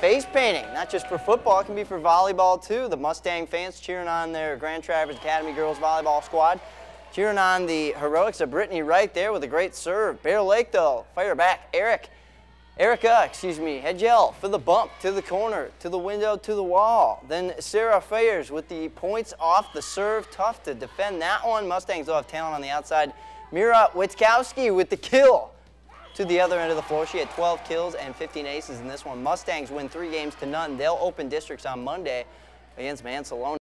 face painting, not just for football, it can be for volleyball too. The Mustang fans cheering on their Grand Traverse Academy girls volleyball squad, cheering on the heroics of Brittany right there with a great serve. Bear Lake though, fire back, Eric. Erica, excuse me, head yell for the bump to the corner, to the window, to the wall. Then Sarah Fayers with the points off the serve. Tough to defend that one. Mustangs will have talent on the outside. Mira Witkowski with the kill to the other end of the floor. She had 12 kills and 15 aces in this one. Mustangs win three games to none. They'll open districts on Monday against Mancelona.